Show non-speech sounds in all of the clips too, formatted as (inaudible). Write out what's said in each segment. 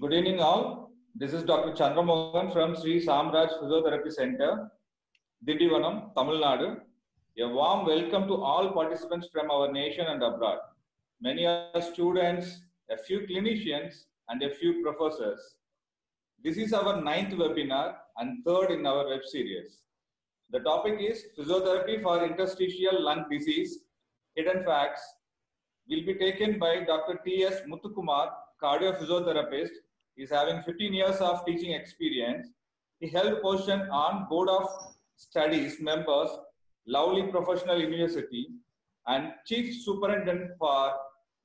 Good evening, all. This is Dr. Chandramohan from Sri Samraj Physiotherapy Center, Tindivanam, Tamil Nadu. A warm welcome to all participants from our nation and abroad. Many are students, a few clinicians, and a few professors. This is our ninth webinar and third in our web series. The topic is Physiotherapy for Interstitial Lung Disease, Hidden Facts, will be taken by Dr. T.S. Muthukumar, cardiophysiotherapist. He is having 15 years of teaching experience. He held position on Board of Studies members, Lovely Professional University, and Chief Superintendent for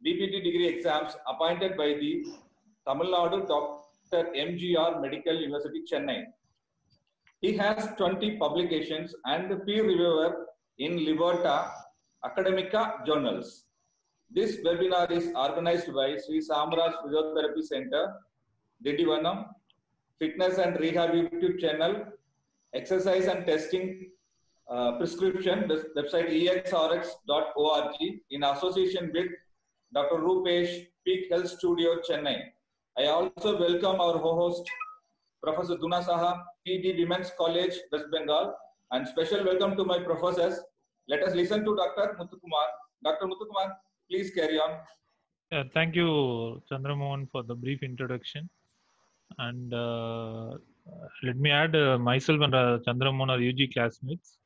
BPT degree exams appointed by the Tamil Nadu Dr. MGR Medical University, Chennai. He has 20 publications and peer reviewer in Libertas Academica journals. This webinar is organized by Sri Samraj Physiotherapy Center, Tindivanam, Fitness and Rehab YouTube channel, Exercise and Testing uh, Prescription, website exrx.org in association with Dr. Rupesh, Peak Health Studio, Chennai. I also welcome our host, Professor Duna Saha, PD Women's College, West Bengal, and special welcome to my professors. Let us listen to Dr. Muthukumar. Dr. Muthukumar, please carry on. Thank you, Chandramohan, for the brief introduction. And uh, let me add uh, myself and uh, Chandramohan are UG classmates.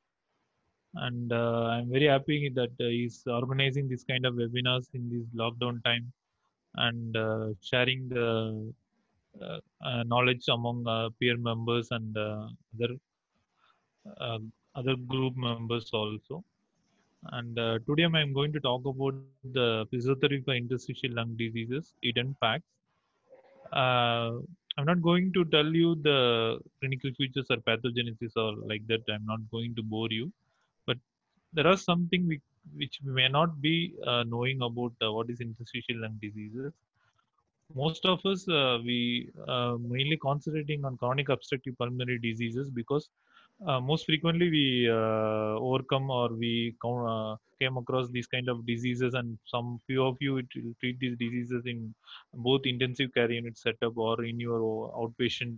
And uh, I'm very happy that uh, he's organizing this kind of webinars in this lockdown time and uh, sharing the uh, knowledge among peer members and other uh, other group members also. And today I'm going to talk about the physiotherapy for interstitial lung diseases, hidden facts. I'm not going to tell you the clinical features or pathogenesis or like that. I'm not going to bore you, but there are something we, which we may not be uh, knowing about uh, what is interstitial lung diseases. Most of us uh, we uh, mainly concentrating on chronic obstructive pulmonary diseases because uh, most frequently we uh, overcome or we co- uh, came across these kind of diseases and some few of you treat these diseases in both intensive care unit setup or in your outpatient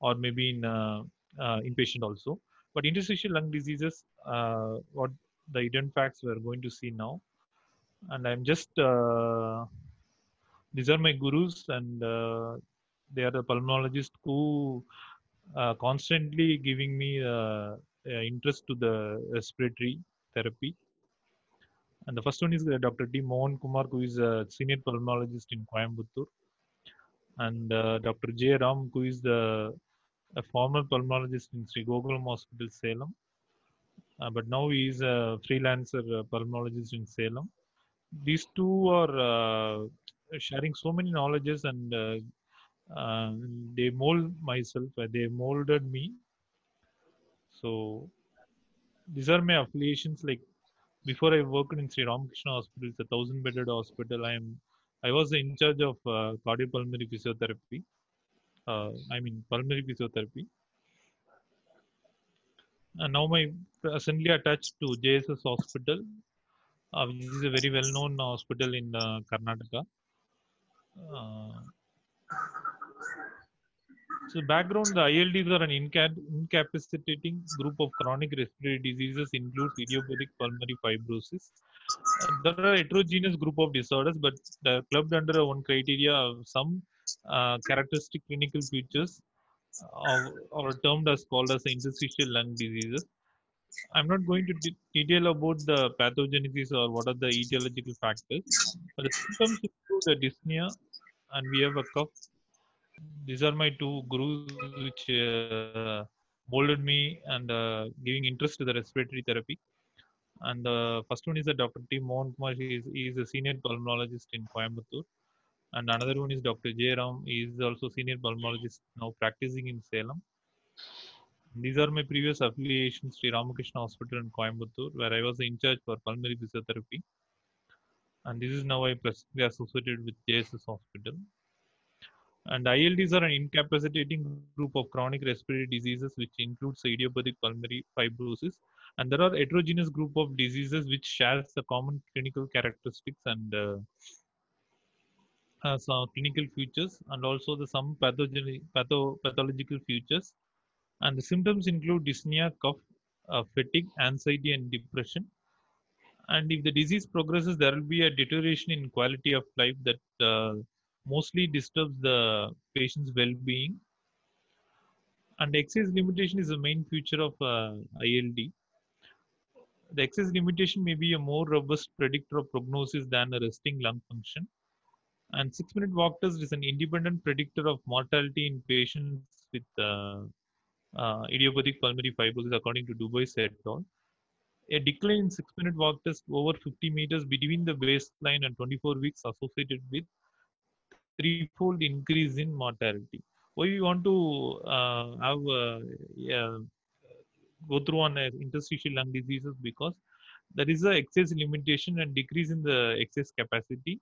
or maybe in uh, uh, inpatient also. But interstitial lung diseases what the hidden facts we are going to see now. And i'm just these are my gurus and they are the pulmonologists who constantly giving me uh, uh, interest to the respiratory therapy. And the first one is uh, Dr. D. Mohan Kumar, who is a senior pulmonologist in Coimbatore, and uh, Dr. J. Ram, who is the a former pulmonologist in Sri Gokulam Hospital, Salem. Uh, but now he is a freelancer uh, pulmonologist in Salem. These two are uh, sharing so many knowledges and they mold myself uh, they molded me. So these are my affiliations like before i worked in sri ramakrishna hospital it's a thousand bedded hospital. I am i was in charge of uh, cardiopulmonary physiotherapy uh, i mean pulmonary physiotherapy. And now my presently attached to jss hospital uh, is a very well known hospital in uh, karnataka. Uh, so background, the ILDs are an inca- incapacitating group of chronic respiratory diseases includes idiopathic pulmonary fibrosis. Uh, there are heterogeneous group of disorders, but they're clubbed under one criteria of some uh, characteristic clinical features uh, or termed as called as interstitial lung diseases. I'm not going to de- detail about the pathogenesis or what are the etiological factors, but the symptoms include dyspnea, and we have a cough these are my two gurus which uh, molded me and uh, giving interest to the respiratory therapy. And the first one is the Dr. T. Mohan Kumar. He is, he is a senior pulmonologist in Coimbatore. And another one is Dr. J. Ram. He is also senior pulmonologist now practicing in Salem. These are my previous affiliations, Sri Ramakrishna Hospital in Coimbatore, where I was in charge for pulmonary physiotherapy. And this is now I presently associated with JSS Hospital. And ILDs are an incapacitating group of chronic respiratory diseases, which includes idiopathic pulmonary fibrosis. And there are heterogeneous group of diseases which shares the common clinical characteristics and uh, uh, some clinical features and also the some patho, pathological features. And the symptoms include dyspnea, cough, uh, fatigue, anxiety, and depression. And if the disease progresses, there will be a deterioration in quality of life that uh, mostly disturbs the patient's well-being. And exercise limitation is the main feature of uh, ILD. The exercise limitation may be a more robust predictor of prognosis than a resting lung function. And six-minute walk test is an independent predictor of mortality in patients with uh, uh, idiopathic pulmonary fibrosis, according to Dubois et al. A decline in six-minute walk test over 50 meters between the baseline and 24 weeks associated with threefold increase in mortality. Why we want to uh, have uh, go through on uh, interstitial lung diseases? Because there is a excess limitation and decrease in the excess capacity.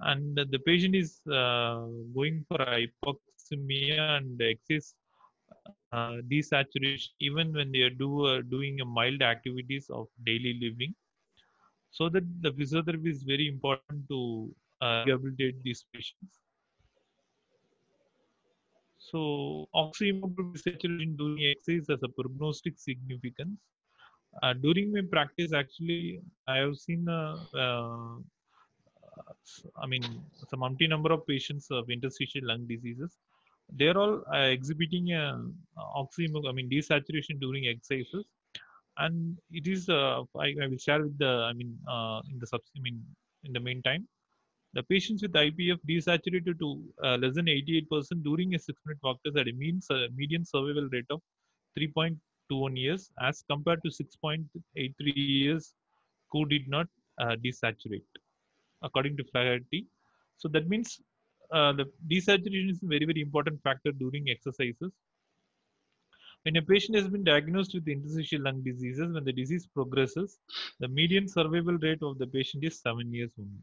And the patient is uh, going for hypoxemia and excess uh, desaturation even when they are do, uh, doing a mild activities of daily living. So that the physiotherapy is very important to uh, rehabilitate these patients so oxyhemoglobin saturation during exercise has a prognostic significance uh, during my practice actually i have seen uh, uh, I mean, some umpty number of patients of interstitial lung diseases. They're all uh, exhibiting a oxymoc, I mean, desaturation during exercises, and it is. Uh, I, I, will share with the. I mean, uh, in the sub. I mean, in the meantime, the patients with IPF desaturated to uh, less than 88% during a six-minute walk test at a mean uh, median survival rate of 3.21 years, as compared to 6.83 years who did not uh, desaturate according to Flaherty. So that means uh, the desaturation is a very, very important factor during exercises. When a patient has been diagnosed with interstitial lung diseases, when the disease progresses, the median survival rate of the patient is seven years only.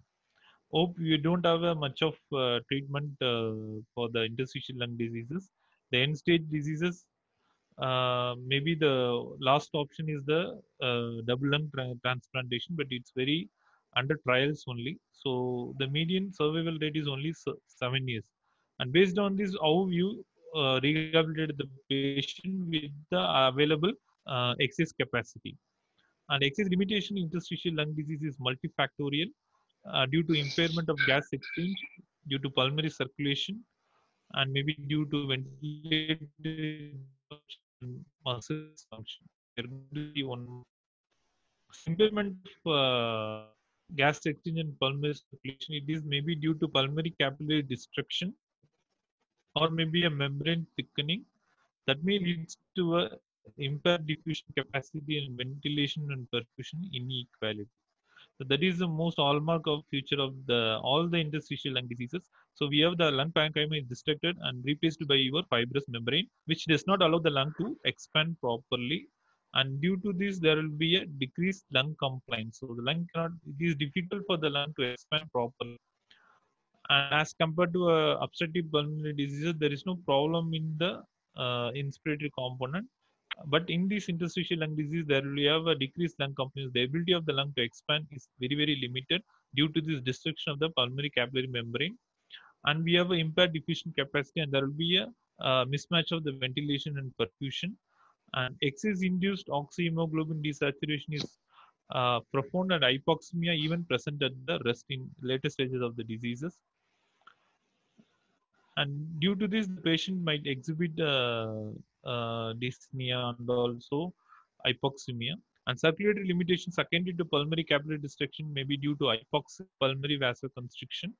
Hope you don't have uh, much of uh, treatment uh, for the interstitial lung diseases. The end stage diseases, uh, maybe the last option is the uh, double lung tra transplantation, but it's very under trials only. So the median survival rate is only seven years. And based on this, how you rehabilitate the patient with the available excess capacity. And excess limitation in interstitial lung disease is multifactorial uh, due to impairment of gas exchange, due to pulmonary circulation, and maybe due to ventilated muscle function. There will be one impairment of gas exchange and pulmonary circulation. It is maybe due to pulmonary capillary destruction or maybe a membrane thickening that may lead to a impaired diffusion capacity and ventilation and perfusion inequality. So that is the most hallmark of future of the all the interstitial lung diseases. So we have the lung parenchyma is distracted and replaced by your fibrous membrane, which does not allow the lung to expand properly. And due to this there will be a decreased lung compliance. So the lung cannot it is difficult for the lung to expand properly. And as compared to uh, obstructive pulmonary diseases there is no problem in the uh, inspiratory component but in this interstitial lung disease there will have a decreased lung compliance the ability of the lung to expand is very very limited due to this destruction of the pulmonary capillary membrane. And we have a impaired diffusion capacity and there will be a mismatch of the ventilation and perfusion. And excess induced oxyhemoglobin desaturation is uh, profound and hypoxemia even present at the rest in later stages of the diseases. And due to this, the patient might exhibit uh, dyspnea and also hypoxemia. And circulatory limitation secondary to pulmonary capillary destruction may be due to hypoxic pulmonary vasoconstriction.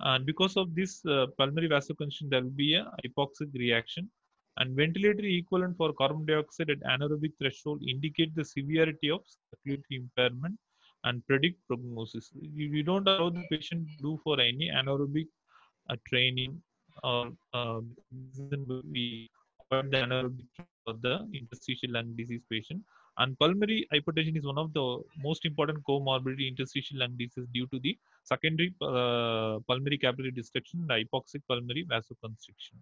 And because of this uh, pulmonary vasoconstriction, there will be a hypoxic reaction and ventilatory equivalent for carbon dioxide at anaerobic threshold indicate the severity of circulatory impairment and predict prognosis. We don't allow the patient to do for any anaerobic uh, training or uh, we avoid the anaerobic for the interstitial lung disease patient. And pulmonary hypertension is one of the most important comorbidity interstitial lung disease due to the secondary uh, pulmonary capillary destruction and hypoxic pulmonary vasoconstriction.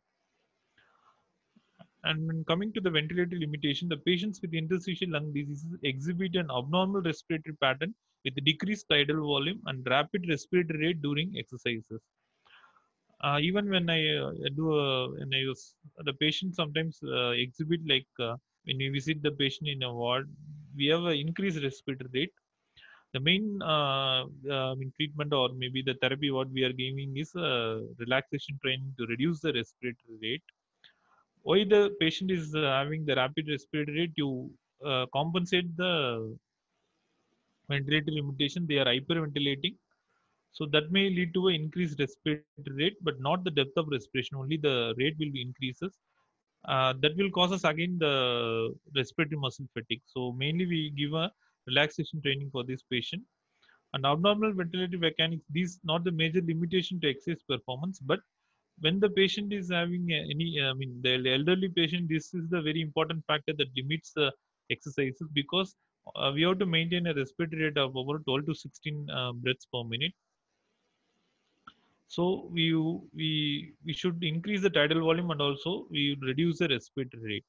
And when coming to the ventilatory limitation, the patients with interstitial lung diseases exhibit an abnormal respiratory pattern with decreased tidal volume and rapid respiratory rate during exercises. Uh, even when I uh, do uh, when I was the patient sometimes uh, exhibit like uh, when we visit the patient in a ward, we have an increased respiratory rate. The main uh, I treatment or maybe the therapy what we are giving is relaxation training to reduce the respiratory rate. Why the patient is having the rapid respiratory rate you compensate the ventilatory limitation, they are hyperventilating so that may lead to an increased respiratory rate, but not the depth of respiration. Only the rate will be increases. Uh, that will cause us again the respiratory muscle fatigue. So mainly we give a relaxation training for this patient. And abnormal ventilatory mechanics, these not the major limitation to exercise performance, but when the patient is having any, I mean, the elderly patient, this is the very important factor that limits the exercises because uh, we have to maintain a respiratory rate of over 12 to 16 uh, breaths per minute so we we we should increase the tidal volume and also we reduce the respiratory rate.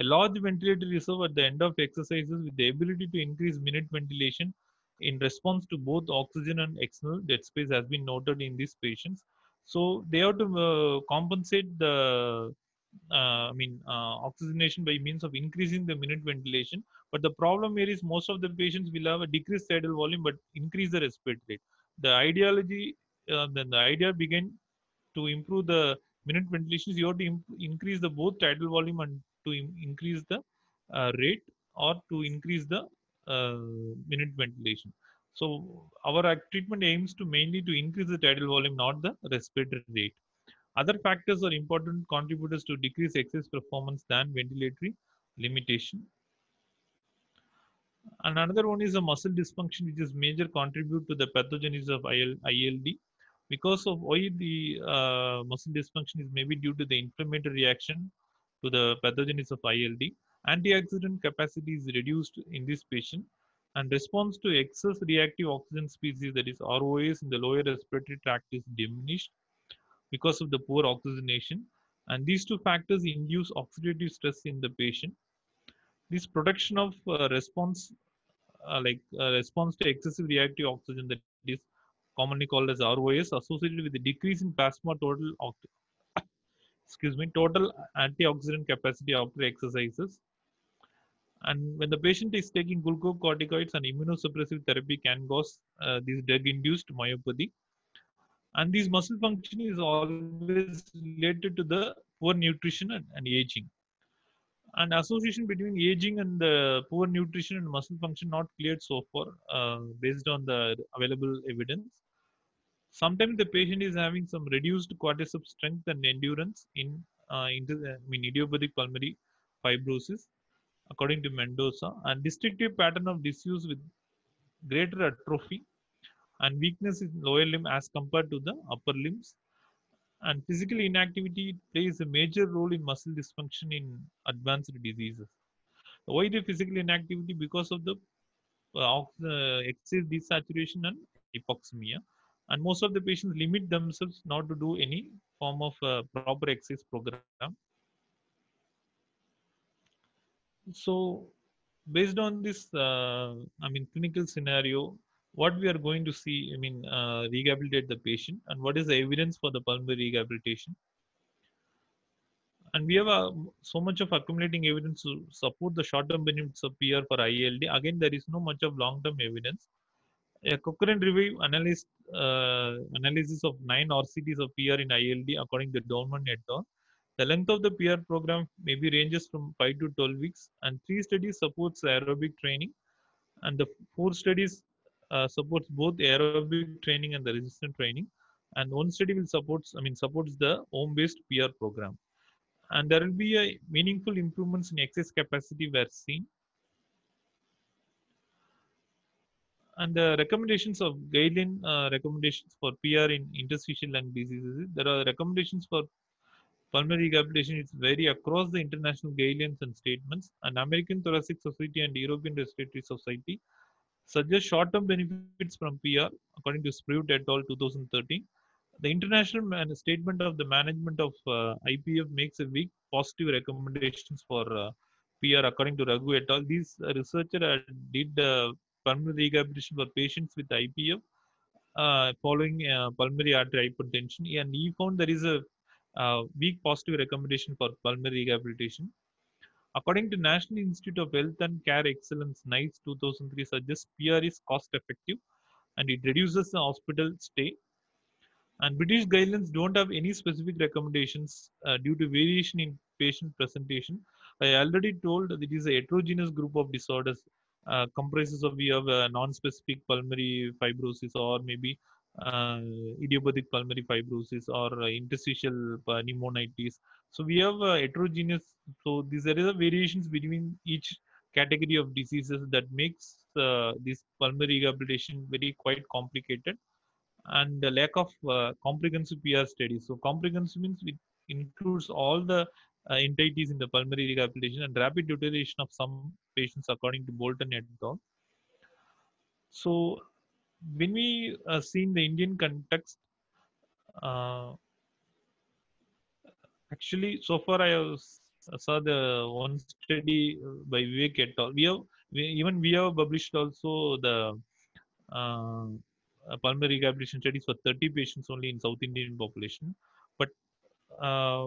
A large ventilator reserve at the end of exercises with the ability to increase minute ventilation in response to both oxygen and external dead space has been noted in these patients. So they have to uh, compensate the uh, I mean uh, oxygenation by means of increasing the minute ventilation. But the problem here is most of the patients will have a decreased tidal volume but increase the respiratory rate. The ideology uh, then the idea began to improve the minute ventilations. You have to increase the both tidal volume and to increase the uh, rate or to increase the uh, minute ventilation. So our treatment aims to mainly to increase the tidal volume, not the respiratory rate. Other factors are important contributors to decrease exercise performance than ventilatory limitation. And another one is a muscle dysfunction, which is major contribute to the pathogenesis of IL, ILD because of why the uh, muscle dysfunction is maybe due to the inflammatory reaction to the pathogenesis of ILD. Antioxidant capacity is reduced in this patient and response to excess reactive oxygen species that is ROS in the lower respiratory tract is diminished because of the poor oxygenation and these two factors induce oxidative stress in the patient. This production of uh, response uh, like uh, response to excessive reactive oxygen that is commonly called as ROS, associated with a decrease in plasma total (coughs) excuse me total antioxidant capacity after exercises. And when the patient is taking glucocorticoids and immunosuppressive therapy can cause uh, this drug-induced myopathy. And this muscle function is always related to the poor nutrition and, and aging. And association between aging and the poor nutrition and muscle function not cleared so far uh, based on the available evidence sometimes the patient is having some reduced quadriceps strength and endurance in uh, the, I mean, idiopathic pulmonary fibrosis, according to Mendoza, and distinctive pattern of disuse with greater atrophy and weakness in lower limb as compared to the upper limbs. And physical inactivity plays a major role in muscle dysfunction in advanced diseases. Why the physical inactivity? Because of the uh, excessive desaturation and hypoxemia and most of the patients limit themselves not to do any form of uh, proper exercise program. So based on this uh, i mean clinical scenario what we are going to see i mean uh, rehabilitate the patient and what is the evidence for the pulmonary rehabilitation? And we have uh, so much of accumulating evidence to support the short-term benefits of PR for ILD. Again, there is no much of long-term evidence a Cochrane review analysis, uh, analysis of nine RCTs of PR in ILD according to Dowman et al. The length of the PR program maybe ranges from 5 to 12 weeks and three studies supports aerobic training. And the four studies uh, supports both aerobic training and the resistant training. And one study will supports I mean supports the home-based PR program. And there will be a meaningful improvements in excess capacity were seen and the recommendations of guideline uh, recommendations for PR in interstitial lung diseases. There are recommendations for pulmonary rehabilitation. It's very across the international guidelines and statements. And American Thoracic Society and European Respiratory Society suggest short-term benefits from PR, according to Spruit et al. 2013. The international man- statement of the management of uh, IPF makes a weak positive recommendations for uh, PR, according to Raghu et al. These uh, researcher did pulmonary rehabilitation for patients with IPF uh, following uh, pulmonary artery hypertension, and he found there is a uh, weak positive recommendation for pulmonary rehabilitation. According to National Institute of Health and Care Excellence (NICE) 2003 suggests PR is cost effective and it reduces the hospital stay. And British guidelines don't have any specific recommendations uh, due to variation in patient presentation. I already told that it is a heterogeneous group of disorders uh, comprises of we have a non-specific pulmonary fibrosis or maybe uh, idiopathic pulmonary fibrosis or uh, interstitial uh, pneumonitis. So we have uh, heterogeneous. So these are the variations between each category of diseases that makes uh, this pulmonary rehabilitation very quite complicated and the lack of uh, comprehensive PR studies. So comprehensive means it includes all the uh, entities in the pulmonary rehabilitation and rapid utilization of some patients according to Bolton et al. So when we uh, see in the Indian context, uh, actually so far I have s- saw the one study uh, by Vivek et al. We have we, even we have published also the uh, uh, pulmonary rehabilitation studies for 30 patients only in South Indian population, but uh,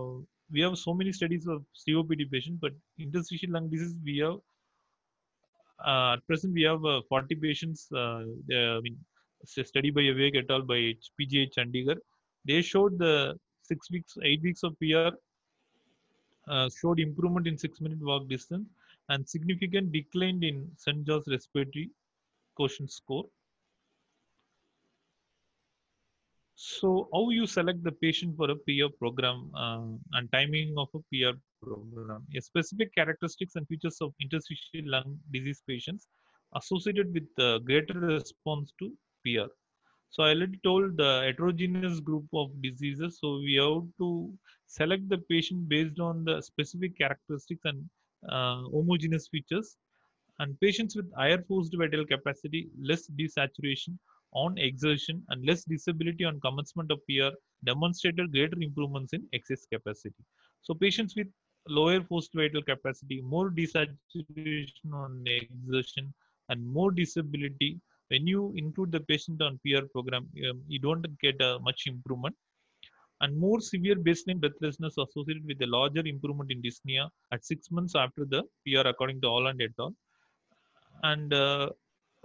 we have so many studies of COPD patients, but interstitial lung disease we have uh, at present we have uh, 40 patients. Uh, I mean, study by Vivek et al. by PGH Chandigarh. They showed the six weeks, eight weeks of PR uh, showed improvement in six minute walk distance and significant decline in St. George's respiratory quotient score. So, how you select the patient for a PR program uh, and timing of a PR program? A specific characteristics and features of interstitial lung disease patients associated with uh, greater response to PR. So, I already told the heterogeneous group of diseases. So, we have to select the patient based on the specific characteristics and uh, homogeneous features. And patients with higher forced vital capacity, less desaturation, on exertion and less disability on commencement of PR demonstrated greater improvements in excess capacity. So patients with lower vital capacity, more desaturation on exertion and more disability, when you include the patient on PR program, um, you don't get uh, much improvement. And more severe baseline breathlessness associated with a larger improvement in dyspnea at six months after the PR according to Holland et al. And uh,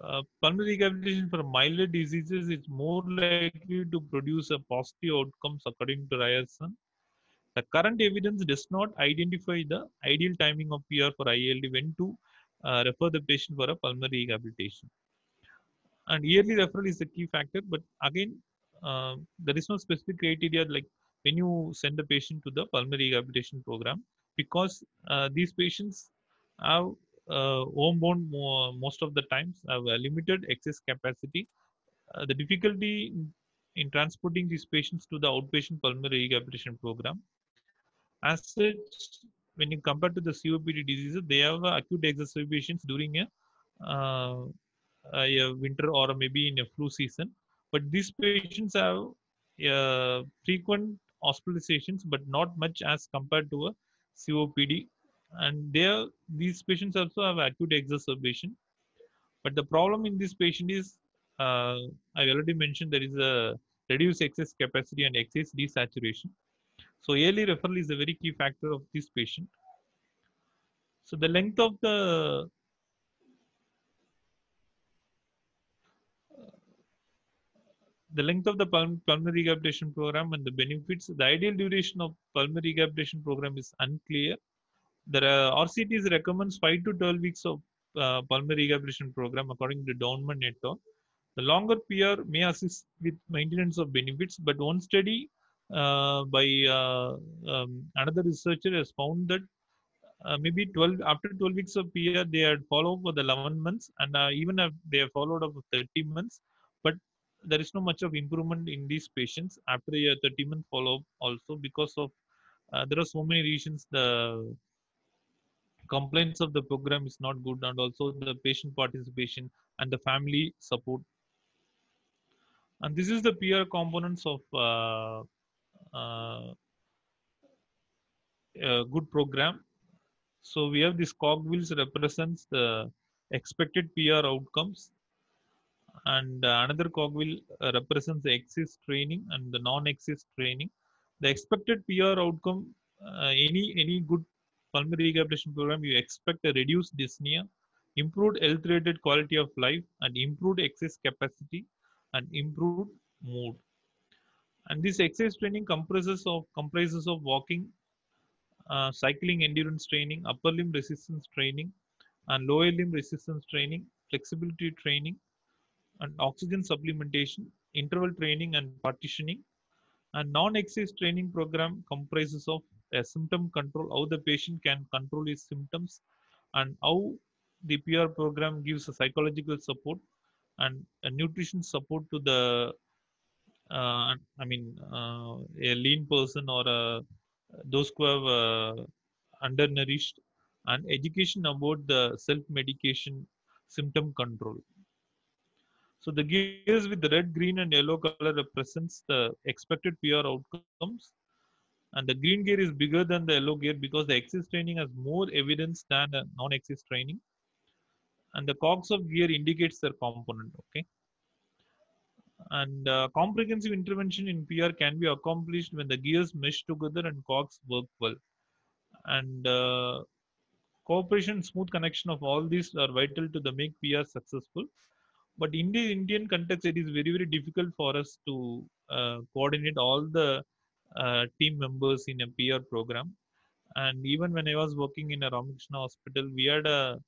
uh, pulmonary rehabilitation for milder diseases is more likely to produce a positive outcomes according to Ryerson. The current evidence does not identify the ideal timing of PR for ILD when to uh, refer the patient for a pulmonary rehabilitation. And yearly referral is the key factor, but again, uh, there is no specific criteria like when you send the patient to the pulmonary rehabilitation program because uh, these patients have uh, homebound mo- most of the times have limited excess capacity. Uh, the difficulty in transporting these patients to the outpatient pulmonary rehabilitation program. As such, when you compare to the COPD diseases, they have acute exacerbations during a, uh, a winter or maybe in a flu season. But these patients have uh, frequent hospitalizations, but not much as compared to a COPD and there these patients also have acute exacerbation. But the problem in this patient is uh, i already mentioned there is a reduced excess capacity and excess desaturation so early referral is a very key factor of this patient so the length of the the length of the pulmonary rehabilitation program and the benefits the ideal duration of pulmonary rehabilitation program is unclear the uh, RCTs recommends 5 to 12 weeks of uh, pulmonary rehabilitation program according to Dowman et al. The longer PR may assist with maintenance of benefits, but one study uh, by uh, um, another researcher has found that uh, maybe 12 after 12 weeks of PR they had followed for the 11 months, and uh, even if they have followed up for 30 months, but there is no much of improvement in these patients after a 30 month follow up also because of uh, there are so many reasons the complaints of the program is not good and also the patient participation and the family support. And this is the peer components of uh, uh, good program so we have this cogwheels represents the expected pr outcomes and uh, another cog will uh, represents the excess training and the non-excess training. The expected PR outcome, uh, any any good pulmonary rehabilitation program, you expect a reduced dyspnea, improved health-related quality of life, and improved excess capacity and improved mood. And this exercise training comprises of comprises of walking, uh, cycling endurance training, upper limb resistance training, and lower limb resistance training, flexibility training, and oxygen supplementation, interval training and partitioning. And non-exercise training program comprises of a symptom control, how the patient can control his symptoms, and how the PR program gives a psychological support and a nutrition support to the, uh, I mean, uh, a lean person or a, those who have uh, undernourished, and education about the self-medication symptom control. So the gears with the red, green, and yellow color represents the expected PR outcomes. And the green gear is bigger than the yellow gear because the exercise training has more evidence than the non-exercise training. And the cogs of gear indicates their component. Okay. And uh, comprehensive intervention in PR can be accomplished when the gears mesh together and cogs work well. And uh, cooperation, smooth connection of all these are vital to the make PR successful but in the indian context it is very very difficult for us to uh, coordinate all the uh, team members in a pr program and even when i was working in a ramakrishna hospital we had a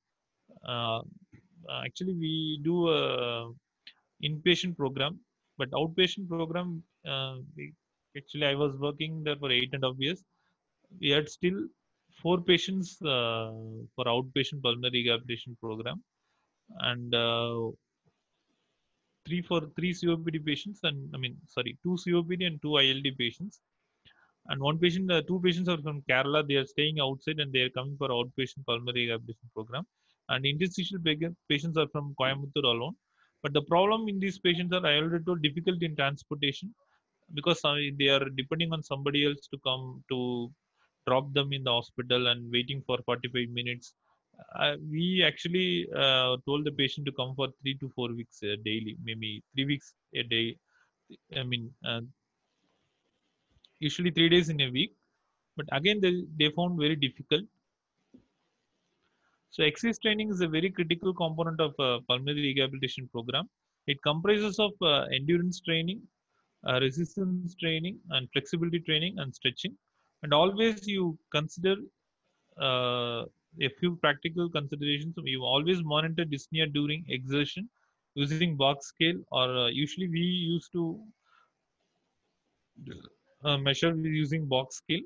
uh, actually we do a inpatient program but outpatient program uh, we, actually i was working there for eight and a half years. We had still four patients uh, for outpatient pulmonary rehabilitation program and uh, three for three COPD patients and I mean sorry two COPD and two ILD patients. And one patient uh, two patients are from Kerala. They are staying outside and they are coming for outpatient pulmonary rehabilitation program. And interstitial patients are from Coimbatore alone but the problem in these patients are I already told difficulty in transportation because they are depending on somebody else to come to drop them in the hospital and waiting for 45 minutes uh, we actually uh, told the patient to come for three to four weeks uh, daily, maybe three weeks a day. I mean, usually three days in a week. But again, they, they found very difficult. So exercise training is a very critical component of a pulmonary rehabilitation program. It comprises of uh, endurance training, uh, resistance training, and flexibility training and stretching. And always you consider uh, a few practical considerations. You always monitor dyspnea during exertion using Borg scale, or uh, usually we used to uh, measure using Borg scale.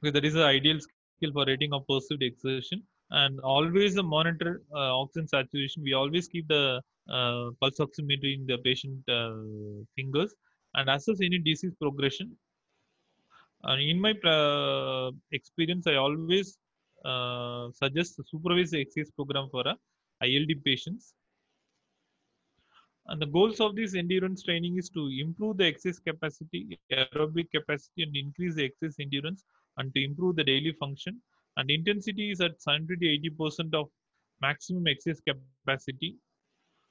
because that is the ideal scale for rating of perceived exertion. And always monitor uh, oxygen saturation. We always keep the uh, pulse oximeter in the patient uh, fingers and assess any disease progression. And in my uh, experience, I always uh, suggest supervised exercise program for a ILD patients. And the goals of this endurance training is to improve the exercise capacity, aerobic capacity, and increase the exercise endurance, and to improve the daily function. And intensity is at 70 to 80 percent of maximum exercise capacity.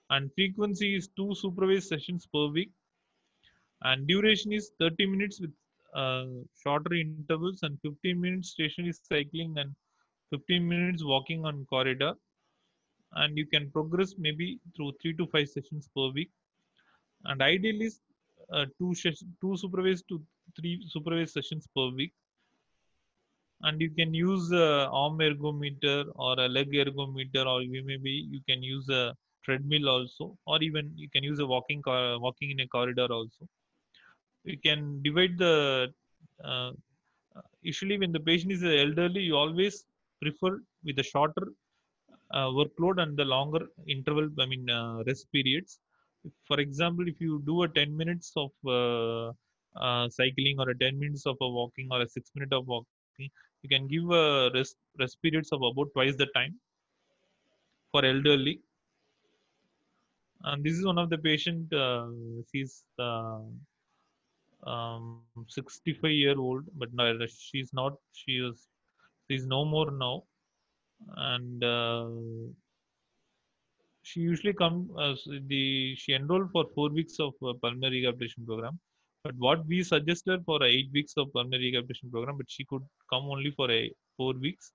And frequency is two supervised sessions per week. And duration is 30 minutes with uh, shorter intervals and 15 minutes stationary cycling and 15 minutes walking on corridor and you can progress maybe through three to five sessions per week and ideally uh, two two supervised to three supervised sessions per week and you can use a arm ergometer or a leg ergometer or you maybe you can use a treadmill also or even you can use a walking car walking in a corridor also. You can divide the uh, usually when the patient is elderly you always prefer with the shorter uh, workload and the longer interval i mean uh, rest periods. For example if you do a 10 minutes of uh, uh cycling or a 10 minutes of a walking or a 6 minute of you can give a rest rest periods of about twice the time for elderly. And this is one of the patient uh, she's uh, um, 65 year old but no, she's not she is she's no more now. And uh, she usually come uh, the she enrolled for four weeks of uh, pulmonary rehabilitation program but what we suggested for eight weeks of pulmonary rehabilitation program but she could come only for a four weeks.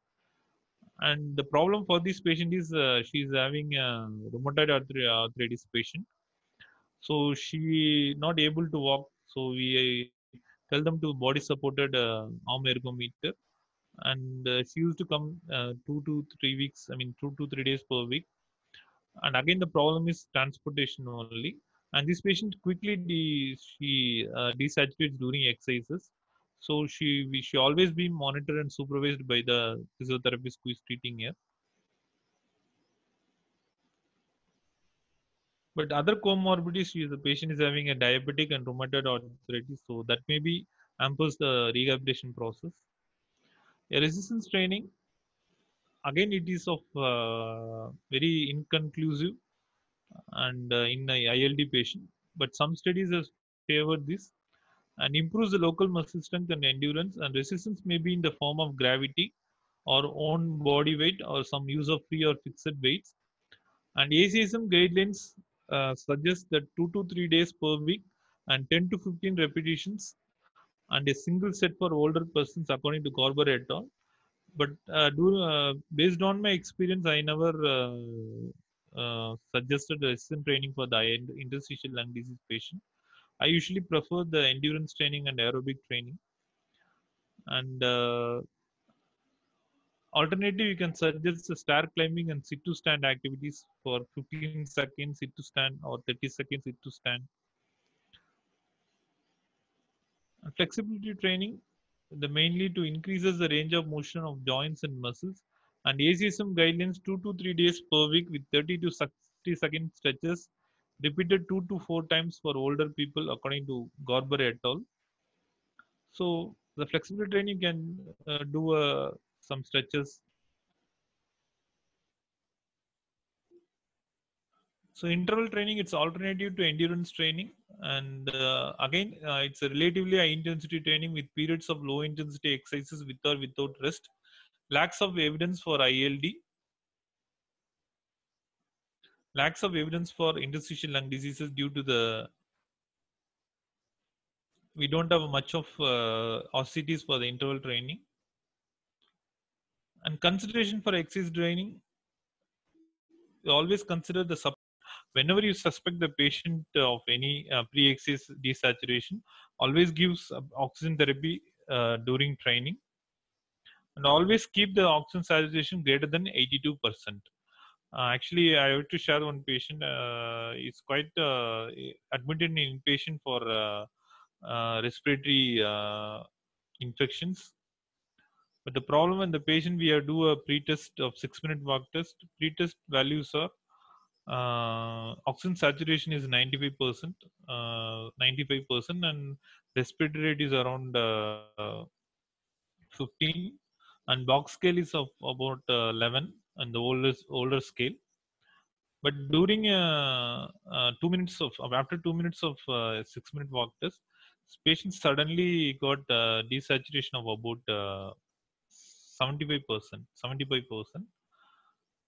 And the problem for this patient is uh, she is having a rheumatoid arthri- arthritis patient. So she not able to walk. So we uh, tell them to body supported uh, arm ergometer. And uh, she used to come uh, two to three weeks i mean two to three days per week. And again the problem is transportation only and this patient quickly de- she uh, desaturates during exercises. So she we, she always be monitored and supervised by the physiotherapist who is treating her. But other comorbidities the patient is having a diabetic and rheumatoid arthritis. So that maybe hampers the rehabilitation process. A resistance training again it is of uh, very inconclusive and uh, in ILD patient. But some studies have favored this and improves the local muscle strength and endurance. And resistance may be in the form of gravity or own body weight or some use of free or fixed weights. And ACSM guidelines uh, suggest that two to three days per week and 10 to 15 repetitions and a single set for older persons according to Garber et al. But uh, do, uh, based on my experience, I never uh, suggested resistance training for the in- interstitial lung disease patient. I usually prefer the endurance training and aerobic training. And uh, alternative, you can suggest the stair climbing and sit to stand activities for 15 seconds sit to stand or 30 seconds sit to stand. Flexibility training, the mainly to increases the range of motion of joints and muscles. And ACSM guidelines two to three days per week with 30 to 60 second stretches, repeated two to four times for older people according to Garber et al. So the flexibility training can uh, do uh, some stretches. So interval training, it's alternative to endurance training. And uh, again, uh, it's a relatively high intensity training with periods of low intensity exercises with or without rest. Lacks of evidence for ILD. Lacks of evidence for interstitial lung diseases due to the we don't have much of uh, OCTs for the interval training. And consideration for exercise training, you always consider the sub. Whenever you suspect the patient of any uh, pre-exercise desaturation, always gives uh, oxygen therapy uh, during training, and always keep the oxygen saturation greater than 82 percent. Uh, actually, I have to share one patient. Uh, quite uh, admitted in inpatient for uh, uh, respiratory uh, infections. But the problem when the patient we have do a pre-test of six minute walk test, pre-test values are uh, oxygen saturation is 95 percent, uh, 95 percent, and respiratory rate is around uh, 15, and Borg scale is of about uh, 11, and the older older scale. But during uh, uh, two minutes of after two minutes of uh, six minute walk test, patient suddenly got uh, desaturation of about 75 percent 75 percent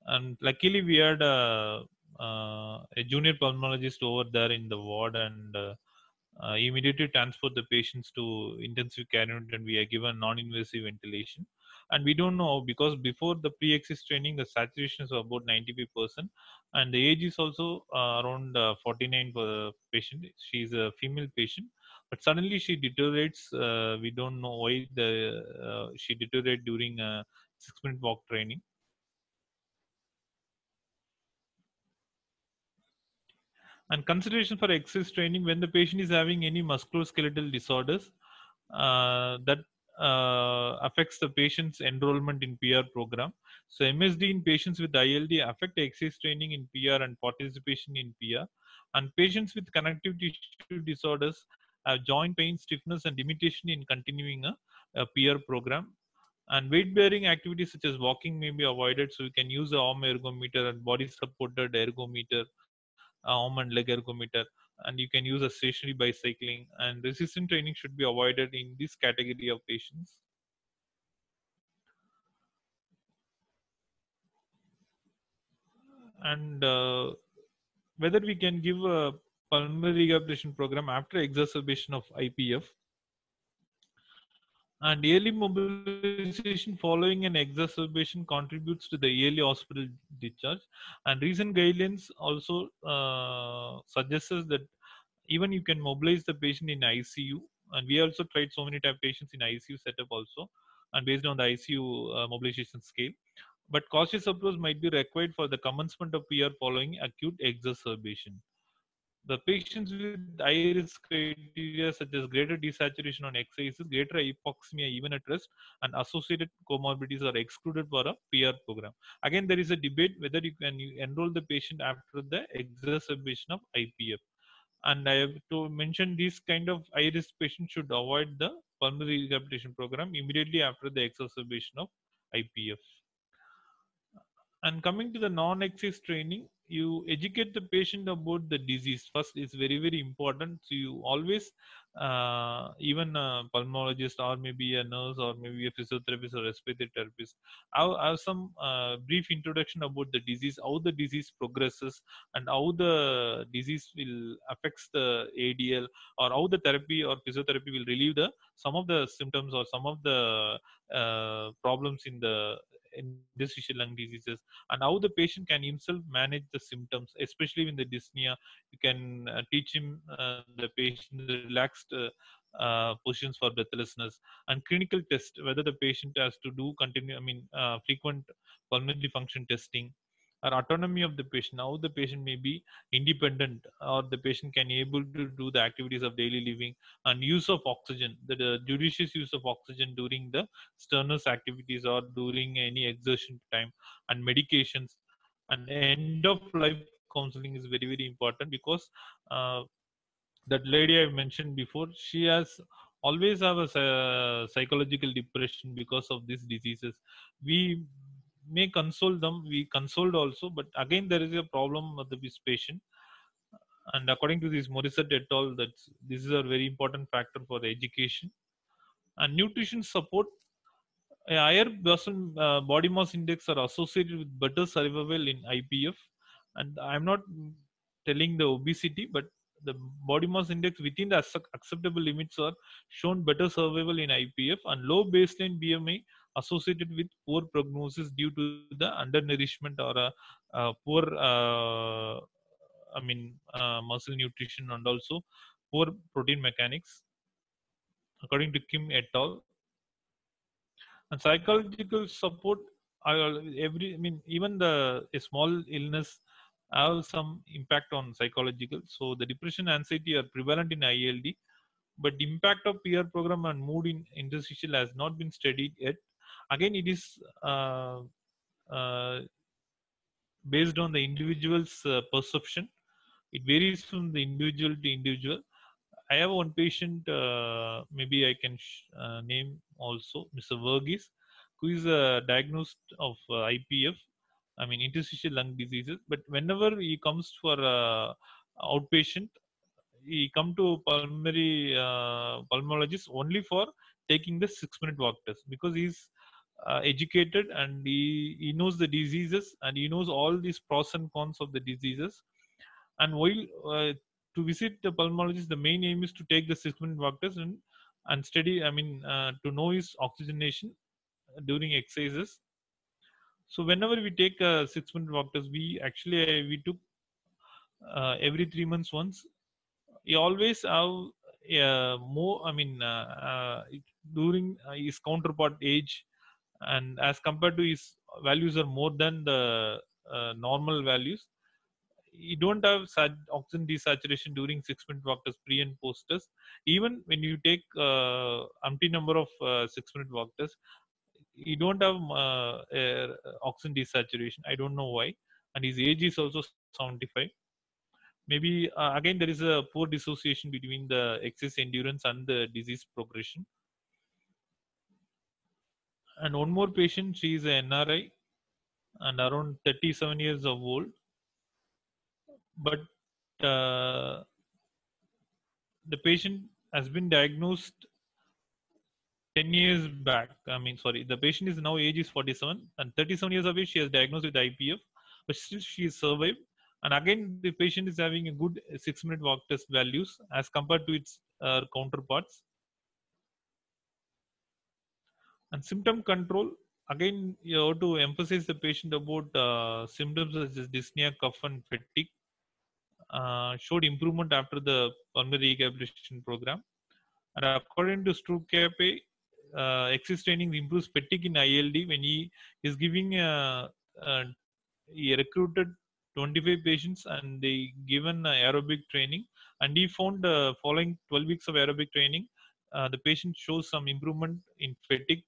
and luckily we had a, uh, a junior pulmonologist over there in the ward and uh, uh, immediately transport the patients to intensive care unit and we are given non-invasive ventilation and we don't know because before the pre-exist training the saturation is about 95 percent. And the age is also uh, around uh, 49 per patient. She's a female patient. But suddenly she deteriorates uh, we don't know why the uh, she deteriorated during a six minute walk training. And consideration for exercise training when the patient is having any musculoskeletal disorders uh, that uh, affects the patient's enrollment in PR program. So MSD in patients with ILD affect exercise training in PR and participation in PR. And patients with connective tissue disorders have joint pain, stiffness, and limitation in continuing a, a PR program. And weight bearing activities such as walking may be avoided. So we can use the arm ergometer and body supported ergometer arm and leg ergometer and you can use a stationary bicycling and resistance training should be avoided in this category of patients and uh, whether we can give a pulmonary rehabilitation program after exacerbation of IPF. And early mobilization following an exacerbation contributes to the early hospital discharge. And recent guidelines also uh, suggests that even you can mobilize the patient in ICU. And we also tried so many type patients in ICU setup also, and based on the ICU uh, mobilization scale. But cautious approach might be required for the commencement of PR following acute exacerbation. The patients with high risk criteria such as greater desaturation on exercises, greater hypoxemia even at rest, and associated comorbidities are excluded for a PR program. Again, there is a debate whether you can enroll the patient after the exacerbation of IPF. And I have to mention these kind of high risk patients should avoid the pulmonary rehabilitation program immediately after the exacerbation of IPF. And coming to the non-exercise training, you educate the patient about the disease. First is very very important. So you always uh, even a pulmonologist or maybe a nurse or maybe a physiotherapist or respiratory therapist have, have some uh, brief introduction about the disease how the disease progresses and how the disease will affects the adl or how the therapy or physiotherapy will relieve the some of the symptoms or some of the uh, problems in the interstitial lung diseases. And how the patient can himself manage the symptoms especially in the dyspnea you can uh, teach him uh, the patient relaxed uh, uh, positions for breathlessness. And clinical test whether the patient has to do continue i mean uh, frequent pulmonary function testing or autonomy of the patient. Now the patient may be independent or the patient can able to do the activities of daily living and use of oxygen the, judicious use of oxygen during the strenuous activities or during any exertion time and medications. And end of life counseling is very very important because uh, that lady i mentioned before she has always have a uh, psychological depression because of these diseases. We may console them we consoled also but again there is a problem with this patient. And according to this Morisset et al that this is a very important factor for the education. And nutrition support a higher uh, body mass index are associated with better survival in IPF and I'm not telling the obesity but the body mass index within the acceptable limits are shown better survival in IPF and low baseline BMI associated with poor prognosis due to the undernourishment or a, a poor, uh, I mean, uh, muscle nutrition and also poor protein mechanics, according to Kim et al. And psychological support, I, every, I mean, even the a small illness have some impact on psychological. So the depression, anxiety are prevalent in ILD, but the impact of PR program and mood in interstitial has not been studied yet again it is uh, uh, based on the individual's uh, perception. It varies from the individual to individual. I have one patient maybe i can name also mr Verghese, who is diagnosed of ipf i mean interstitial lung diseases. But whenever he comes for outpatient he come to pulmonary uh, pulmonologist only for taking the six minute walk test because he's uh, educated and he, he knows the diseases and he knows all these pros and cons of the diseases. And while uh, to visit the pulmonologist the main aim is to take the six minute walk test and and study i mean uh, to know his oxygenation during exercises. So whenever we take a six minute walk test we actually uh, we took uh, every three months once. He always have uh, more i mean during his counterpart age and as compared to his values are more than the uh, normal values you don't have oxygen desaturation during six minute walk test pre and post test even when you take uh, empty number of uh, six minute walk test you don't have uh, oxygen desaturation. I don't know why. And his age is also 75 maybe uh, again there is a poor dissociation between the excess endurance and the disease progression and one more patient she is an nri and around 37 years of old but uh, the patient has been diagnosed 10 years back i mean sorry the patient is now age is 47 and 37 years of age she has diagnosed with ipf but still she survived. And again, the patient is having a good six minute walk test values as compared to its uh, counterparts. And symptom control, again, you have to emphasize the patient about uh, symptoms such as dyspnea, cough, and fatigue. Uh, showed improvement after the pulmonary rehabilitation program. And according to Strukape, uh, exercise training improves fatigue in ILD when he is giving uh, uh, he recruited 25 patients and they given uh, aerobic training and he found uh, following 12 weeks of aerobic training uh, the patient shows some improvement in fatigue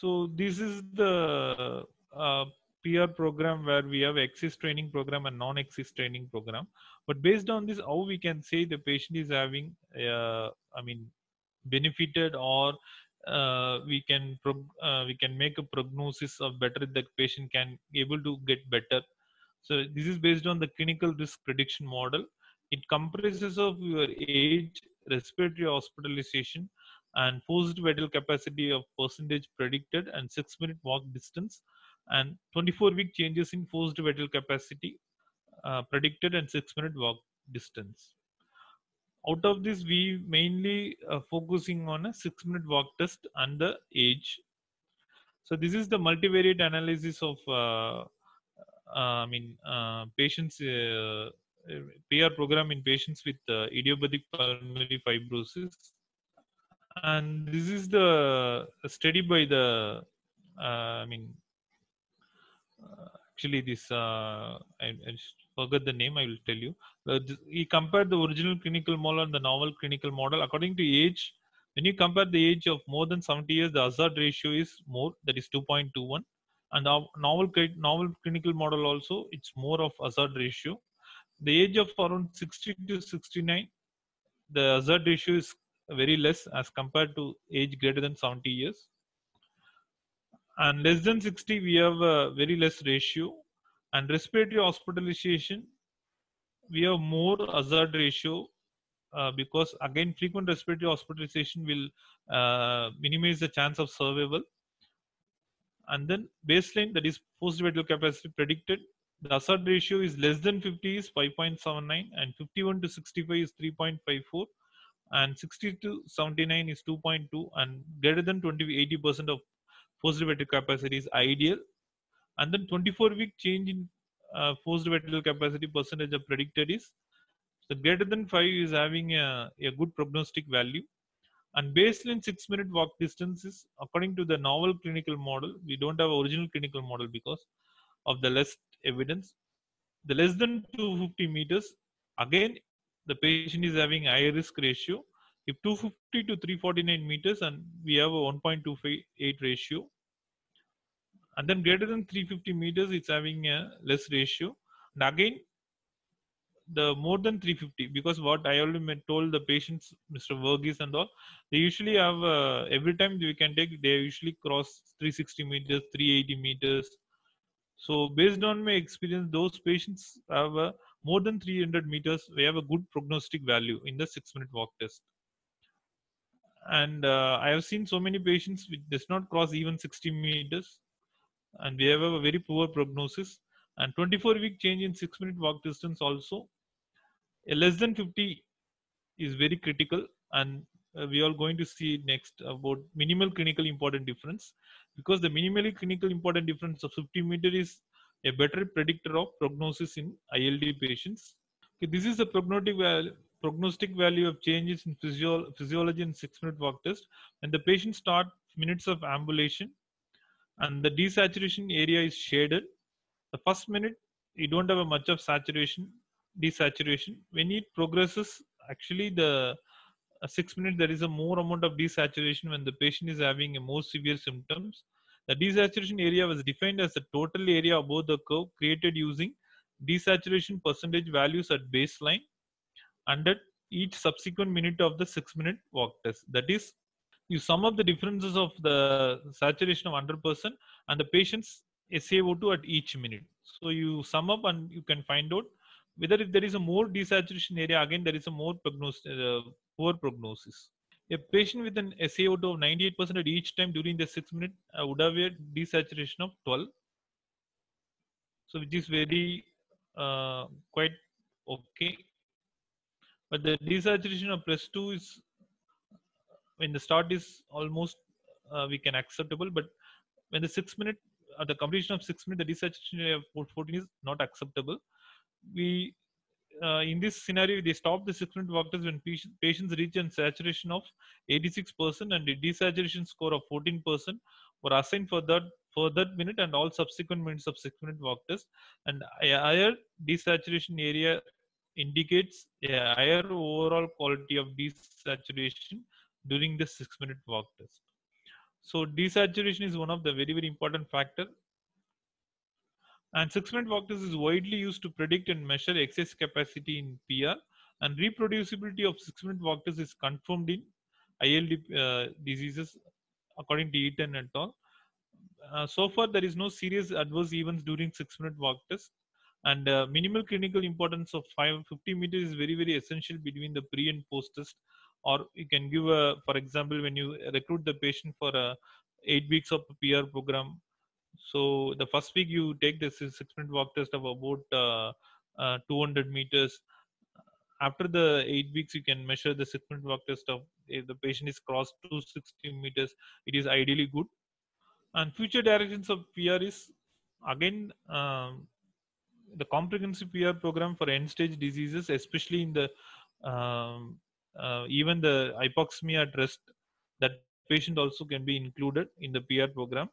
so this is the uh, PR program where we have access training program and non-access training program. But based on this, how we can say the patient is having, uh, I mean, benefited or uh, we can uh, we can make a prognosis of better that patient can able to get better. So this is based on the clinical risk prediction model. It comprises of your age, respiratory hospitalization, and forced vital capacity of percentage predicted and six minute walk distance and 24 week changes in forced vital capacity uh, predicted and six minute walk distance. Out of this we mainly uh, focusing on a six minute walk test and the age. So this is the multivariate analysis of uh, uh, i mean uh, patients uh, PR program in patients with idiopathic pulmonary fibrosis and this is the study by the uh, i mean uh, actually this uh, I, I forgot the name i will tell you. He compared the original clinical model and the novel clinical model. According to age when you compare the age of more than 70 years the hazard ratio is more that is 2.21 and the novel novel clinical model also it's more of hazard ratio. The age of around 60 to 69 the hazard ratio is very less as compared to age greater than 70 years. And less than 60 we have a very less ratio. And respiratory hospitalization we have more hazard ratio uh, because again frequent respiratory hospitalization will uh, minimize the chance of survival. And then baseline that is forced vital capacity predicted the hazard ratio is less than 50 is 5.79 and 51 to 65 is 3.54 and 60 to 79 is 2.2 and greater than 20 80 percent of forced vital capacity is ideal. And then 24 week change in uh, forced vital capacity percentage of predicted is so greater than 5 is having a, a good prognostic value. And baseline 6 minute walk distance is according to the novel clinical model we don't have original clinical model because of the less evidence. The less than 250 meters again the patient is having high risk ratio. If 250 to 349 meters and we have a 1.28 ratio and then greater than 350 meters it's having a less ratio. And again the more than 350 because what i already told the patients mr Verghese and all they usually have uh, every time we can take they usually cross 360 meters 380 meters. So based on my experience those patients have uh, more than 300 meters we have a good prognostic value in the six minute walk test. And uh, i have seen so many patients which does not cross even 60 meters. And we have a very poor prognosis. And 24 week change in 6 minute walk distance also a less than 50 is very critical. And uh, we are going to see next about minimal clinical important difference. Because the minimally clinical important difference of 50 meter is a better predictor of prognosis in ILD patients. Okay, this is the prognostic value, prognostic value of changes in physio- physiology in six minute walk test. When the patient start minutes of ambulation and the desaturation area is shaded, the first minute you don't have a much of saturation, desaturation. When it progresses, actually the uh, six minutes there is a more amount of desaturation when the patient is having a more severe symptoms the desaturation area was defined as the total area above the curve created using desaturation percentage values at baseline and at each subsequent minute of the six minute walk test. That is, you sum up the differences of the saturation of 100% and the patient's SaO2 at each minute. So you sum up and you can find out whether if there is a more desaturation area, again, there is a more prognosis, uh, poor prognosis. A patient with an SaO2 of 98% at each time during the six minute uh, would have a desaturation of 12. So which is very uh, quite okay. But the desaturation of plus two is when the start is almost uh, we can acceptable, but when the six minute at the completion of six minute the desaturation of 14 is not acceptable. We uh, in this scenario, they stop the six minute walk test when patient, patients reach a saturation of 86% and a desaturation score of 14% were assigned for that for that minute and all subsequent minutes of six minute walk test. And higher desaturation area indicates a higher overall quality of desaturation during the six minute walk test. So desaturation is one of the very, very important factor and six minute walk test is widely used to predict and measure excess capacity in PR. And reproducibility of six minute walk test is confirmed in ILD uh, diseases according to Eaton et al. Uh, so far, there is no serious adverse events during six minute walk test. And uh, minimal clinical importance of 550 meters is very, very essential between the pre and post test. Or you can give a, for example, when you recruit the patient for a eight weeks of PR program, so the first week you take this six minute walk test of about uh, uh, 200 meters. After the eight weeks, you can measure the six minute walk test of if the patient is crossed 260 meters. It is ideally good. And future directions of PR is again um, the comprehensive PR program for end stage diseases, especially in the um, uh, even the hypoxemia at rest. That patient also can be included in the PR program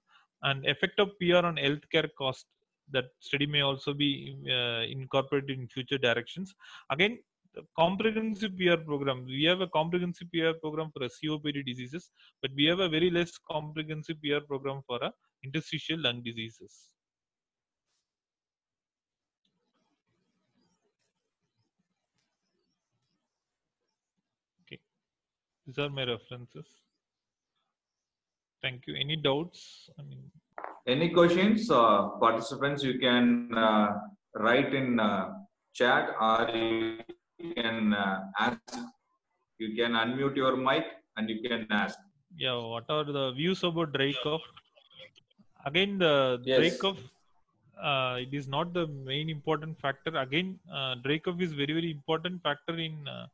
and effect of PR on healthcare cost that study may also be uh, incorporated in future directions. Again, the comprehensive PR program. We have a comprehensive PR program for COPD diseases, but we have a very less comprehensive PR program for a interstitial lung diseases. Okay, these are my references. Thank you. Any doubts? I mean, Any questions, uh, participants, you can uh, write in uh, chat or you can uh, ask. You can unmute your mic and you can ask. yeah, what are the views about cough? Again, the Yes. cough, uh, it is not the main important factor. Again, uh, cough is very, very important factor in uh,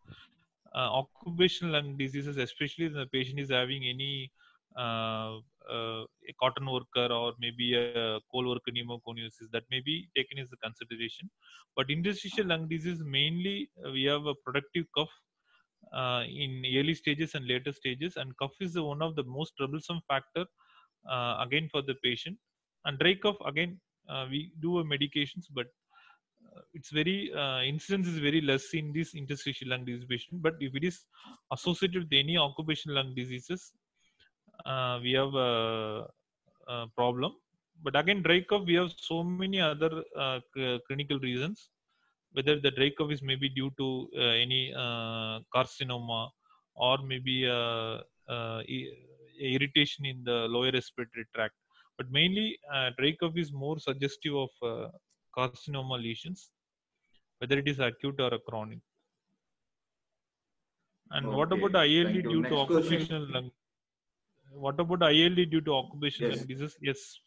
uh, occupational lung diseases, especially the patient is having any a cotton worker or maybe a coal worker pneumoconiosis that may be taken as a consideration. But interstitial lung disease mainly uh, we have a productive cough uh, in early stages and later stages, and cough is one of the most troublesome factor uh, again for the patient. And dry cough again uh, we do a medications, but uh, it's very uh, incidence is very less in this interstitial lung disease patient. But if it is associated with any occupational lung diseases, uh, we have a, a problem. But again, dry cough, we have so many other uh, clinical reasons. Whether the dry cough is maybe due to uh, any uh, carcinoma or maybe uh, uh, irritation in the lower respiratory tract. But mainly, uh, dry cough is more suggestive of uh, carcinoma lesions, whether it is acute or a chronic. And what about the ILD due to Next question. occupational lung? What about ILD due to occupational Yes. lung disease? Yes,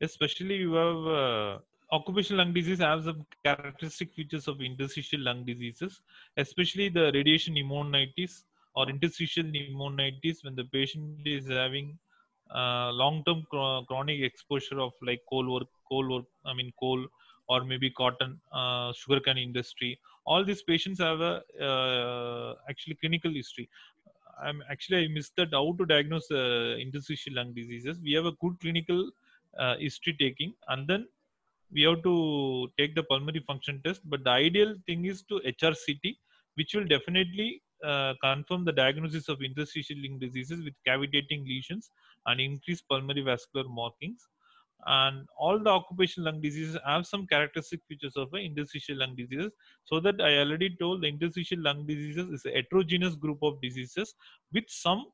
especially you have uh, occupational lung disease has some characteristic features of interstitial lung diseases, especially the radiation pneumonitis or interstitial pneumonitis when the patient is having uh, long-term chro- chronic exposure of like coal work, coal work, I mean coal or maybe cotton, uh, sugarcane industry. All these patients have a uh, actually clinical history. I'm actually I missed that how to diagnose uh, interstitial lung diseases. We have a good clinical uh, history taking, and then we have to take the pulmonary function test. But the ideal thing is to HRCT, which will definitely uh, confirm the diagnosis of interstitial lung diseases with cavitating lesions and increased pulmonary vascular markings. And all the occupational lung diseases have some characteristic features of interstitial lung diseases. So that I already told the interstitial lung diseases is a heterogeneous group of diseases with some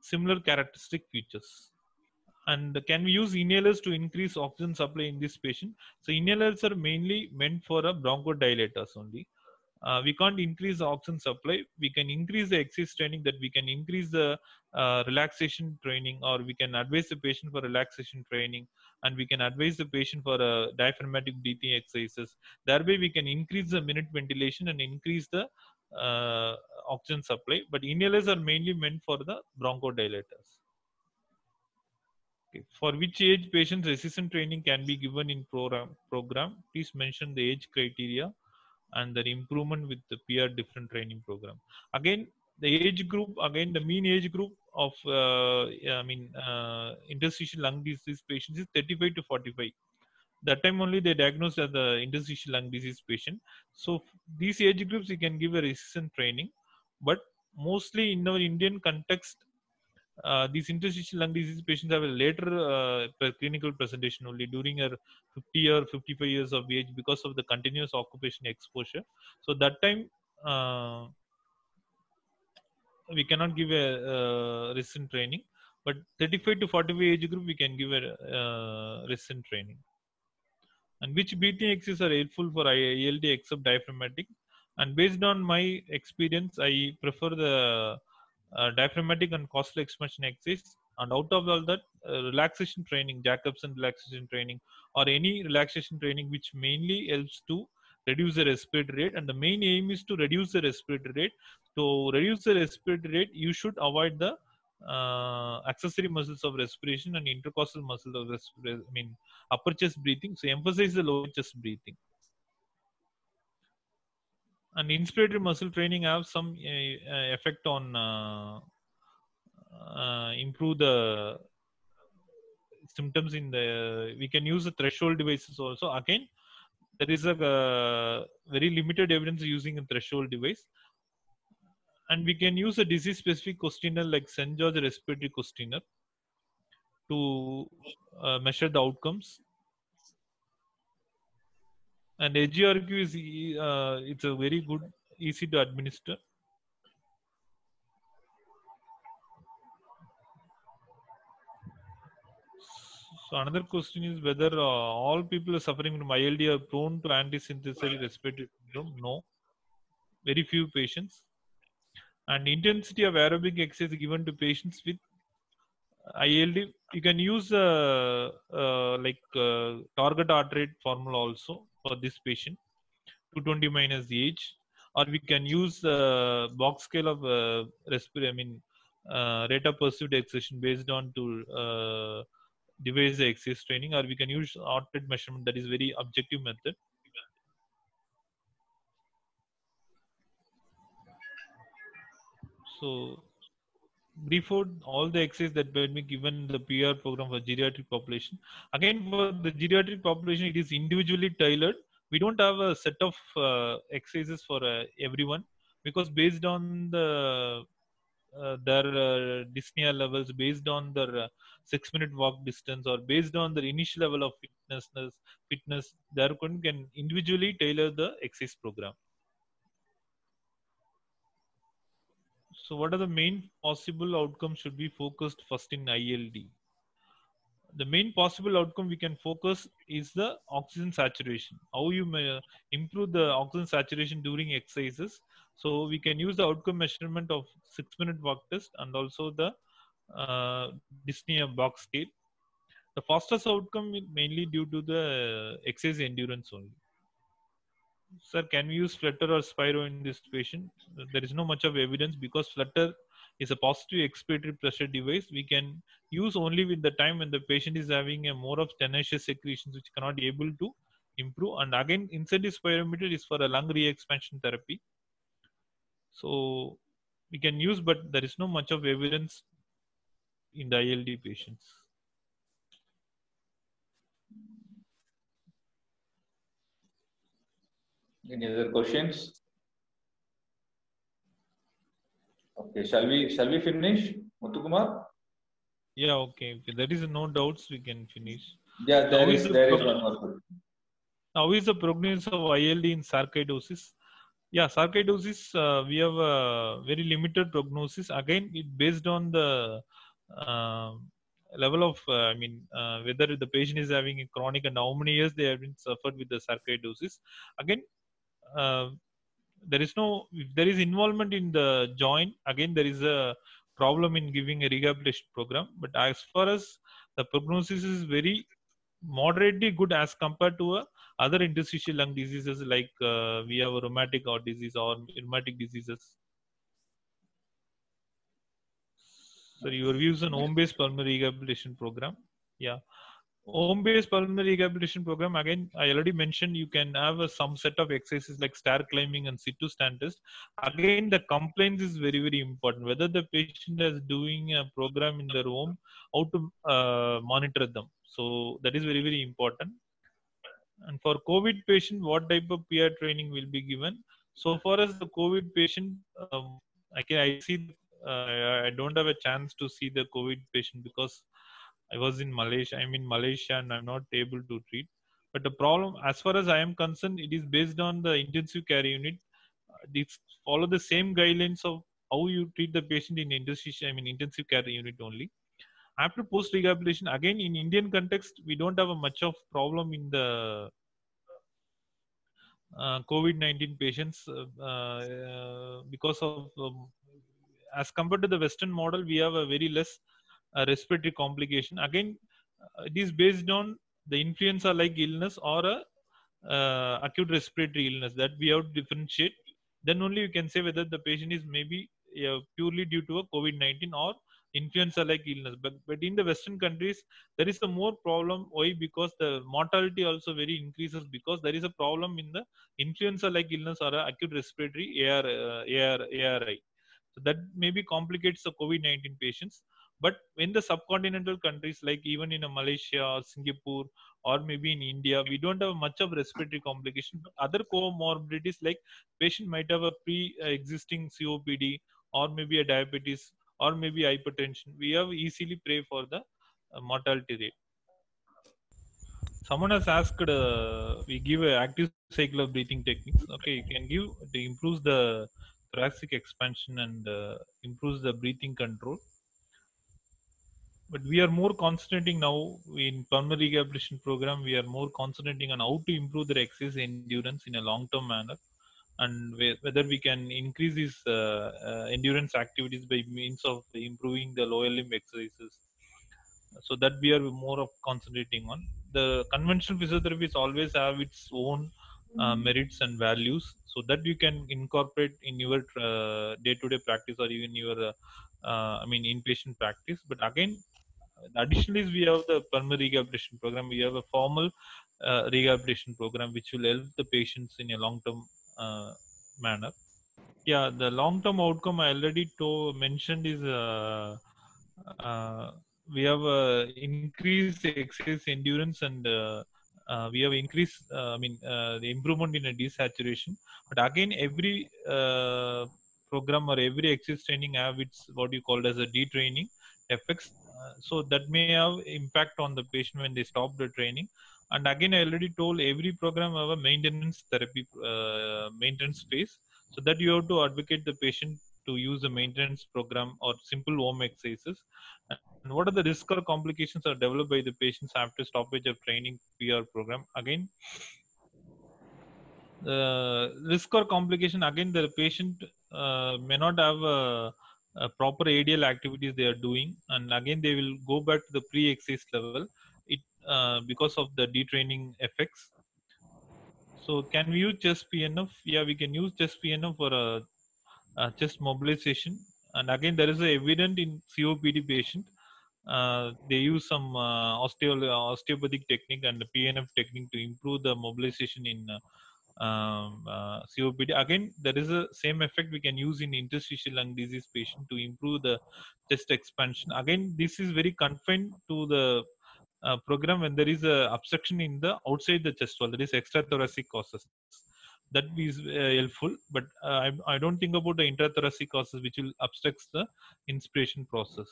similar characteristic features. And can we use inhalers to increase oxygen supply in this patient? So inhalers are mainly meant for a bronchodilators only. Uh, we can't increase the oxygen supply. We can increase the exercise training that we can increase the uh, relaxation training or we can advise the patient for relaxation training and we can advise the patient for uh, diaphragmatic breathing exercises. Thereby we can increase the minute ventilation and increase the uh, oxygen supply. But inhalers are mainly meant for the bronchodilators. Okay. For which age patients resistant training can be given in program, program? Please mention the age criteria and the improvement with the PR different training program. Again, the age group, again, the mean age group of, uh, I mean, uh, interstitial lung disease patients is 35 to 45. That time only they diagnosed as the interstitial lung disease patient. So these age groups, you can give a resistant training, but mostly in our Indian context, uh, these interstitial lung disease patients have a later uh, clinical presentation only during a 50 or 55 years of age because of the continuous occupation exposure. So that time uh, we cannot give a uh, resistant training, but 35 to 45 age group we can give a uh, resistant training. And which breathing exercises are helpful for ILD except diaphragmatic? And based on my experience, I prefer the uh, diaphragmatic and costal expansion exists. And out of all that uh, relaxation training jacobson relaxation training or any relaxation training which mainly helps to reduce the respiratory rate. And the main aim is to reduce the respiratory rate. To reduce the respiratory rate you should avoid the uh, accessory muscles of respiration and intercostal muscles of respiration i mean upper chest breathing. So emphasize the lower chest breathing and inspiratory muscle training have some uh, effect on uh, uh, improve the symptoms in the we can use the threshold devices also. Again there is a uh, very limited evidence using a threshold device. And we can use a disease specific questionnaire like st george respiratory questionnaire to uh, measure the outcomes and SGRQ is uh, it's a very good easy to administer. So another question is whether uh, all people are suffering from ILD are prone to anti-synthetase respiratory syndrome? No. Very few patients. And intensity of aerobic exercise given to patients with ILD, you can use uh, uh, like uh, target heart rate formula also for this patient, 220 minus the age, or we can use the Borg scale of uh, respiratory, I mean, uh, rate of perceived exertion based on to uh, devise the exercise training, or we can use rate measurement that is very objective method. So brief out all the exercises that be given the PR program for geriatric population. Again, for the geriatric population, it is individually tailored. We don't have a set of uh, exercises for uh, everyone because based on the uh, their uh, dyspnea levels, based on their uh, six-minute walk distance, or based on their initial level of fitness, fitness, can, can individually tailor the exercise program. So what are the main possible outcomes should be focused first in ILD? The main possible outcome we can focus is the oxygen saturation. How you may improve the oxygen saturation during exercises. So we can use the outcome measurement of six minute walk test and also the uh, dyspnea Borg scale. The fastest outcome mainly due to the exercise endurance only. Sir, can we use Flutter or Spiro in this patient? There is no much of evidence because Flutter is a positive expiratory pressure device. We can use only with the time when the patient is having a more of tenacious secretions which cannot be able to improve. And again, incentive spirometer is for a lung re-expansion therapy. So we can use, but there is no much of evidence in the ILD patients. Any other questions? Okay, shall we shall we finish, Muthukumar? Yeah, okay. There is no doubts, we can finish. Yeah, there Now is is the there is one more. How is the prognosis of ILD in sarcoidosis? Yeah, sarcoidosis, uh, we have a very limited prognosis. Again, it based on the uh, level of, uh, I mean, uh, whether the patient is having a chronic and how many years they have been suffered with the sarcoidosis. Again, uh, there is no if there is involvement in the joint again there is a problem in giving a rehabilitation program. But as far as the prognosis is very moderately good as compared to uh, other interstitial lung diseases like uh, we have a rheumatic heart disease or rheumatic diseases. So your views on home-based pulmonary rehabilitation program? Yeah home-based pulmonary rehabilitation program again i already mentioned you can have a, some set of exercises like stair climbing and sit to stand test. Again the complaints is very very important. Whether the patient is doing a program in their home how to uh, monitor them. So that is very very important. And for covid patient what type of PR training will be given? So far as the covid patient um, i can i see uh, i don't have a chance to see the covid patient because I was in Malaysia. I'm in Malaysia and I'm not able to treat. But the problem, as far as I am concerned, it is based on the intensive care unit. Uh, These follow the same guidelines of how you treat the patient in intensive, I mean intensive care unit only. After post rehabilitation, again in Indian context, we don't have a much of problem in the uh, COVID-19 patients uh, uh, because of um, as compared to the Western model, we have a very less uh, respiratory complication. Again, uh, it is based on the influenza-like illness or a uh, acute respiratory illness that we have to differentiate. Then only you can say whether the patient is maybe uh, purely due to a COVID-19 or influenza-like illness. But but in the Western countries, there is a more problem. Why? Because the mortality also very increases because there is a problem in the influenza-like illness or a acute respiratory AR, uh, AR, ARI. So that maybe complicates the COVID-19 patients. But in the subcontinental countries, like even in a Malaysia or Singapore or maybe in India, we don't have much of respiratory complication. But other comorbidities like patient might have a pre-existing COPD or maybe a diabetes or maybe hypertension. We have easily pray for the uh, mortality rate. Someone has asked, uh, we give an active cycle of breathing techniques. Okay, you can give to improve the thoracic expansion and uh, improves the breathing control but we are more concentrating now in pulmonary rehabilitation program. We are more concentrating on how to improve their exercise endurance in a long term manner. And whether we can increase these uh, uh, endurance activities by means of improving the lower limb exercises. So that we are more of concentrating on. The conventional physiotherapies always have its own uh, merits and values. So that you can incorporate in your day to day practice or even your uh, I mean inpatient practice. But again, additionally, we have the pulmonary rehabilitation program. We have a formal uh, rehabilitation program which will help the patients in a long term uh, manner. Yeah, the long term outcome I already told, mentioned is we have increased exercise endurance and uh, we have increased uh, i mean uh, the improvement in a desaturation but again every program or every exercise training have its what you call as a detraining effects Uh, so that may have impact on the patient when they stop the training. And again i already told every program have a maintenance therapy uh, maintenance phase. So that you have to advocate the patient to use a maintenance program or simple home exercises. And what are the risk or complications are developed by the patients after stoppage of training PR program? Again, the risk or complication again the patient uh, may not have a, a, proper ADL activities they are doing, and again they will go back to the pre-exercise level. It uh, because of the detraining effects. So can we use chest PNF? Yeah, we can use chest PNF for a, a chest mobilization. And again, there is a evident in COPD patient uh, they use some uh, osteo- osteopathic technique and the PNF technique to improve the mobilization in uh, um, COPD. Again, there is a same effect we can use in interstitial lung disease patient to improve the chest expansion. Again, this is very confined to the uh, program when there is a obstruction in the outside the chest wall, that is extrathoracic causes. That is uh, helpful, but I, I don't think about the intrathoracic causes which will obstruct the inspiration process.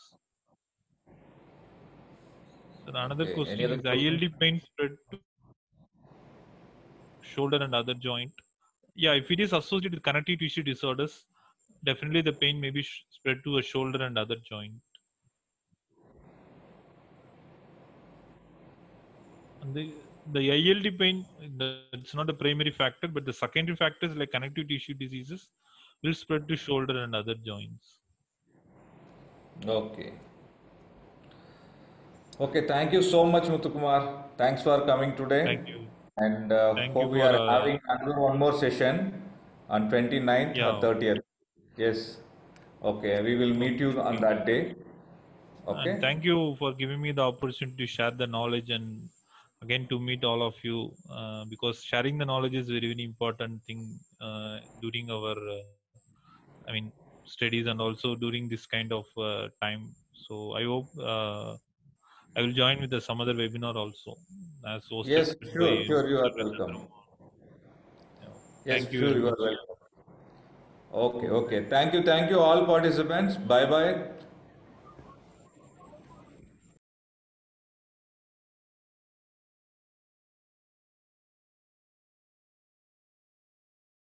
So another Okay, question is? ILD pain spread to shoulder and other joint. Yeah, if it is associated with connective tissue disorders, definitely the pain may be sh- spread to a shoulder and other joint. And the, the ILD pain, the, it's not a primary factor, but the secondary factors like connective tissue diseases will spread to shoulder and other joints. Okay. Okay, thank you so much, Muthukumar. Thanks for coming today. Thank you. And uh, hope we for, are uh, having another one more session on 29th Yeah. or 30th. Yes. Okay, we will meet you on that day. Okay. And thank you for giving me the opportunity to share the knowledge and again to meet all of you uh, because sharing the knowledge is very very important thing uh, during our uh, I mean studies and also during this kind of uh, time. So I hope uh, I will join with the, some other webinar also as Yes, sure, sure, you are welcome. Yeah. Yes, Thank you sure, you are welcome. Okay, okay. Thank you, thank you, all participants. Bye bye.